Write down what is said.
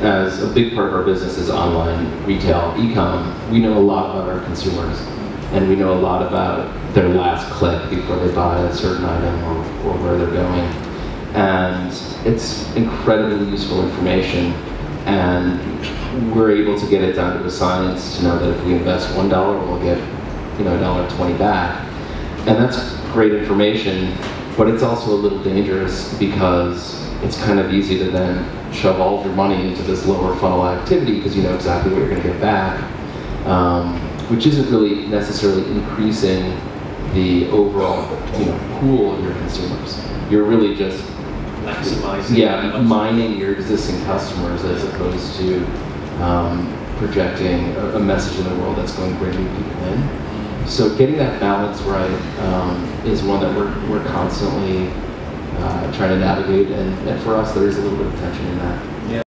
as a big part of our business is online retail, e-com, we know a lot about our consumers. And we know a lot about their last click before they buy a certain item or, or where they're going. And it's incredibly useful information. And we're able to get it down to the science to know that if we invest one dollar, we'll get, you know, dollar twenty back. And that's great information, but it's also a little dangerous because it's kind of easy to then shove all of your money into this lower funnel activity because you know exactly what you're going to get back, um, which isn't really necessarily increasing the overall you know, pool of your consumers. You're really just Maximizing. yeah, mining your existing customers as opposed to um, projecting a, a message in the world that's going to bring new people in. So getting that balance right um, is one that we're, we're constantly uh, trying to navigate, and, and for us, there is a little bit of tension in that.